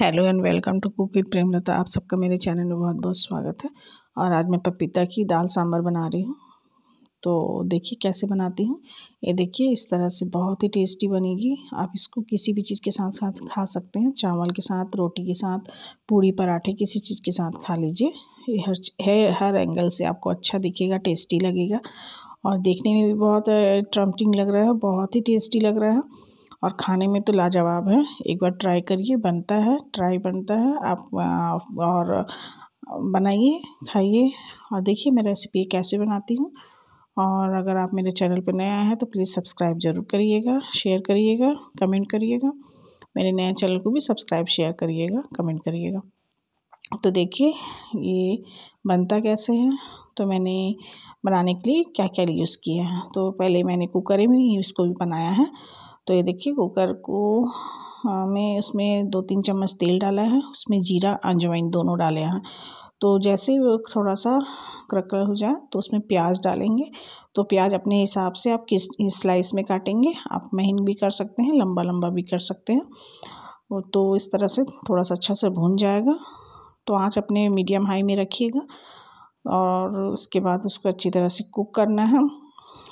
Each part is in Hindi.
Hello and welcome to cook with Premlata. आप सबका मेरे चैनल में बहुत बहुत स्वागत है। और आज मैं पपीता की दाल सांभर बना रही हूँ। तो देखिए कैसे बनाती हूँ। ये देखिए इस तरह से बहुत ही टेस्टी बनेगी। आप इसको किसी भी चीज़ के साथ साथ खा सकते हैं। चावल के साथ, रोटी के साथ, पूरी पराठे किसी चीज़ के साथ खा लीजिए। ये हर है, हर एंगल से आपको अच्छा दिखेगा, टेस्टी लगेगा। और देखने में भी बहुत ट्रम्पटिंग लग रहा है, बहुत ही टेस्टी लग रहा है। और खाने में तो लाजवाब है। एक बार ट्राई करिए, बनता है ट्राई बनता है। आप और बनाइए, खाइए और देखिए मैं रेसिपी कैसे बनाती हूँ। और अगर आप मेरे चैनल पर नया हैं तो प्लीज़ सब्सक्राइब ज़रूर करिएगा शेयर करिएगा कमेंट करिएगा। मेरे नए चैनल को भी सब्सक्राइब शेयर करिएगा कमेंट करिएगा। तो देखिए ये बनता कैसे है। तो मैंने बनाने के लिए क्या क्या यूज़ किया है। तो पहले मैंने कुकर में ही इसको भी बनाया है। तो ये देखिए कुकर को मैं उसमें दो तीन चम्मच तेल डाला है, उसमें जीरा, अजवाइन दोनों डाले हैं। तो जैसे ही वो थोड़ा सा क्रकर हो जाए तो उसमें प्याज डालेंगे। तो प्याज अपने हिसाब से आप किस स्लाइस में काटेंगे, आप महीन भी कर सकते हैं लंबा लंबा भी कर सकते हैं। तो इस तरह से थोड़ा सा अच्छा से भून जाएगा। तो आँच अपने मीडियम हाई में रखिएगा और उसके बाद उसको अच्छी तरह से कुक करना है।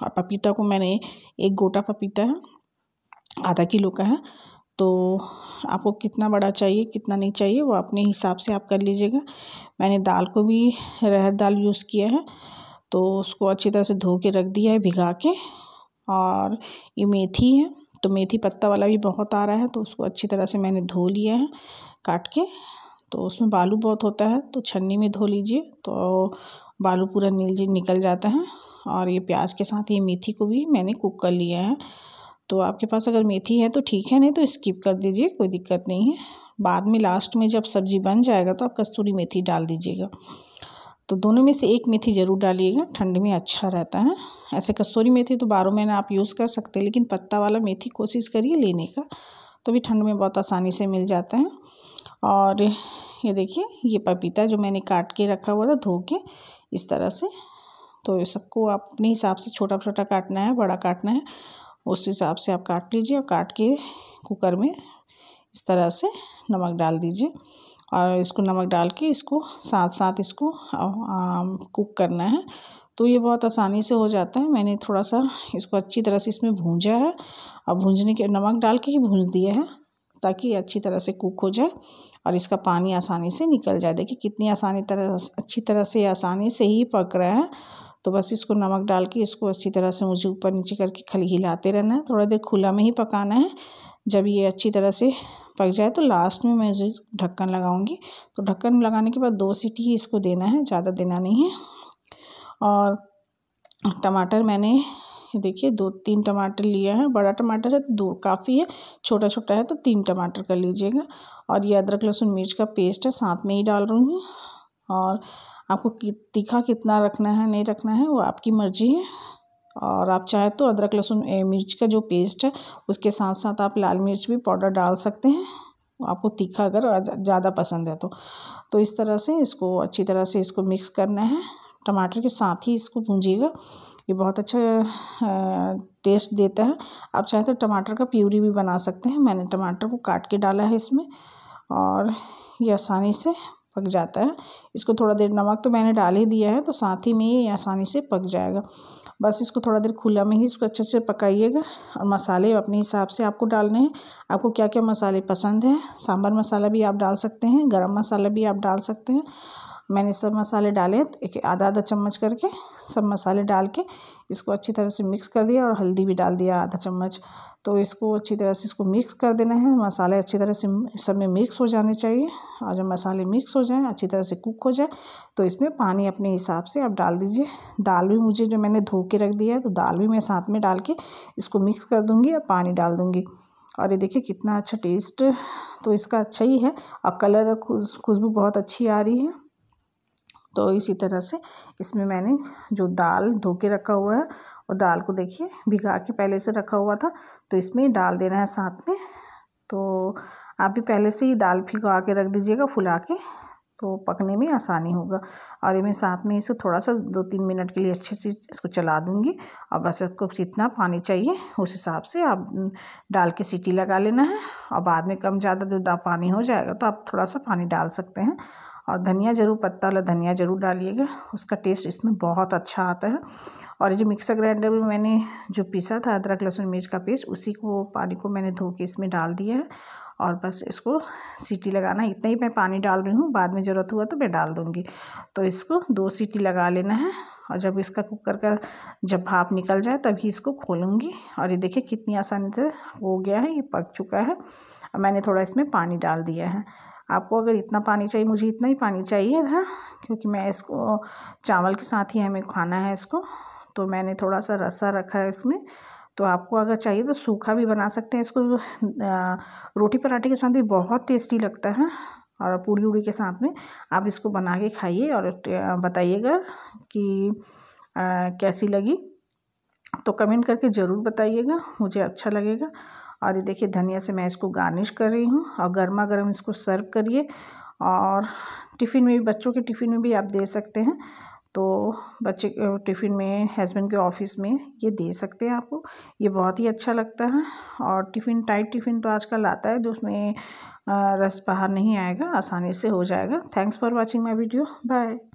और पपीता को मैंने एक गोटा पपीता है आधा किलो का है तो आपको कितना बड़ा चाहिए, कितना नहीं चाहिए, वो अपने हिसाब से आप कर लीजिएगा। मैंने दाल को भी रहर दाल यूज़ किया है तो उसको अच्छी तरह से धो के रख दिया है, भिगा के, और ये मेथी है तो मेथी पत्ता वाला भी बहुत आ रहा है तो उसको अच्छी तरह से मैंने धो लिया है, काट के तो उसमें बालू बहुत होता है तो छन्नी में धो लीजिए तो बालू पूरा नील निकल जाता है, और ये प्याज के साथ ये मेथी को भी मैंने कुक कर लिया है। तो आपके पास अगर मेथी है तो ठीक है, नहीं तो स्किप कर दीजिए, कोई दिक्कत नहीं है। बाद में लास्ट में जब सब्ज़ी बन जाएगा तो आप कस्तूरी मेथी डाल दीजिएगा। तो दोनों में से एक मेथी ज़रूर डालिएगा, ठंड में अच्छा रहता है। ऐसे कस्तूरी मेथी तो बारह महीने आप यूज़ कर सकते हैं, लेकिन पत्ता वाला मेथी कोशिश करिए लेने का तो भी ठंड में बहुत आसानी से मिल जाता है। और ये देखिए, ये पपीता जो मैंने काट के रखा हुआ था, धो के, इस तरह से। तो सबको आप अपने हिसाब से छोटा छोटा काटना है, बड़ा काटना है। उस हिसाब से आप काट लीजिए और काट के कुकर में इस तरह से नमक डाल दीजिए। और इसको नमक डाल के इसको साथ साथ इसको कुक करना है। तो ये बहुत आसानी से हो जाता है। मैंने थोड़ा सा इसको अच्छी तरह से इसमें भूंजा है। और भूंजने के नमक डाल के ही भूंज दिया है ताकि अच्छी तरह से कुक हो जाए और इसका पानी आसानी से निकल जाए। देखिए कितनी आसानी तरह, अच्छी तरह से आसानी से ही पक रहा है। तो बस इसको नमक डाल के इसको अच्छी तरह से मुझे ऊपर नीचे करके खाली हिलाते रहना है। थोड़ा देर खुला में ही पकाना है। जब ये अच्छी तरह से पक जाए तो लास्ट में मैं ढक्कन लगाऊँगी। तो ढक्कन लगाने के बाद दो सीटी ही इसको देना है, ज़्यादा देना नहीं है। और टमाटर मैंने देखिए, दो तीन टमाटर लिया है। बड़ा टमाटर है तो दो काफ़ी है छोटा छोटा है तो तीन टमाटर कर लीजिएगा। और ये अदरक लहसुन मिर्च का पेस्ट है, साथ में ही डाल रही हूँ। और आपको कि तीखा कितना रखना है, नहीं रखना है, वो आपकी मर्ज़ी है। और आप चाहे तो अदरक, लहसुन मिर्च का जो पेस्ट है, उसके साथ साथ आप लाल मिर्च भी पाउडर डाल सकते हैं। आपको तीखा अगर ज़्यादा पसंद है तो। तो इस तरह से इसको, अच्छी तरह से इसको मिक्स करना है। टमाटर के साथ ही इसको भूंजिएगा। ये बहुत अच्छा टेस्ट देता है। आप चाहे तो टमाटर का प्यूरी भी बना सकते हैं। मैंने टमाटर को काट के डाला है इसमें। और ये आसानी से पक जाता है। इसको थोड़ा देर नमक तो मैंने डाल ही दिया है तो साथ ही में ये आसानी से पक जाएगा। बस इसको थोड़ा देर खुला में ही इसको अच्छे से पकाइएगा और मसाले अपने हिसाब से आपको डालने हैं। आपको क्या क्या मसाले पसंद हैं? सांभर मसाला भी आप डाल सकते हैं, गर्म मसाला भी आप डाल सकते हैं मैंने सब मसाले डाले एक आधा आधा चम्मच करके सब मसाले डाल के इसको अच्छी तरह से मिक्स कर दिया और हल्दी भी डाल दिया आधा चम्मच। तो इसको अच्छी तरह से इसको मिक्स कर देना है, मसाले अच्छी तरह से सब में मिक्स हो जाने चाहिए। और जब मसाले मिक्स हो जाएँ, अच्छी तरह से कुक हो जाए तो इसमें पानी अपने हिसाब से आप डाल दीजिए। दाल भी मुझे जो मैंने धो के रख दिया है तो दाल भी मैं साथ में डाल के इसको मिक्स कर दूँगी और पानी डाल दूँगी। और ये देखिए कितना अच्छा टेस्ट तो इसका अच्छा ही है। और कलर खुशबू बहुत अच्छी आ रही है। तो इसी तरह से इसमें मैंने जो दाल धो के रखा हुआ है, और दाल को देखिए भिगा के पहले से रखा हुआ था तो इसमें डाल देना है साथ में। तो आप भी पहले से ही दाल भिगा के रख दीजिएगा, फुला के तो पकने में आसानी होगा। और ये मैं साथ में इसे थोड़ा सा दो तीन मिनट के लिए अच्छे से इसको चला दूँगी। और बस आपको जितना पानी चाहिए, उस हिसाब से आप डाल के सीटी लगा लेना है। और बाद में कम ज़्यादा जो पानी हो जाएगा तो आप थोड़ा सा पानी डाल सकते हैं। और धनिया ज़रूर, पत्ता वाला धनिया ज़रूर डालिएगा। उसका टेस्ट इसमें बहुत अच्छा आता है। और जो मिक्सर ग्राइंडर में मैंने जो पीसा था, अदरक, लहसुन, मिर्च का पेस्ट उसी को, पानी को मैंने धो के इसमें डाल दिया है। और बस इसको सीटी लगाना, इतना ही मैं पानी डाल रही हूँ, बाद में ज़रूरत हुआ तो मैं डाल दूँगी। तो इसको दो सीटी लगा लेना है। और जब इसका कुकर का, जब भाप निकल जाए, तभी इसको खोलूँगी। और ये देखिए कितनी आसानी से हो गया है, ये पक चुका है। और मैंने थोड़ा इसमें पानी डाल दिया है। आपको अगर इतना पानी चाहिए मुझे इतना ही पानी चाहिए था क्योंकि मैं इसको चावल के साथ ही हमें खाना है इसको तो मैंने थोड़ा सा रसा रखा है इसमें। तो आपको अगर चाहिए तो सूखा भी बना सकते हैं इसको रोटी पराठे के साथ भी बहुत टेस्टी लगता है और पूड़ी उड़ी के साथ में आप इसको बना के खाइए और बताइएगा कि आ, कैसी लगी। तो कमेंट करके ज़रूर बताइएगा मुझे अच्छा लगेगा। और ये देखिए धनिया से मैं इसको गार्निश कर रही हूँ और गर्मा गर्म इसको सर्व करिए। और टिफ़िन में भी, बच्चों के टिफ़िन में भी आप दे सकते हैं। तो बच्चे टिफ़िन में, हस्बैंड के ऑफ़िस में ये दे सकते हैं आपको। ये बहुत ही अच्छा लगता है और टिफ़िन, टाइट टिफ़िन तो आजकल आता है जो उसमें रस बाहर नहीं आएगा, आसानी से हो जाएगा। Thanks for watching my video. Bye.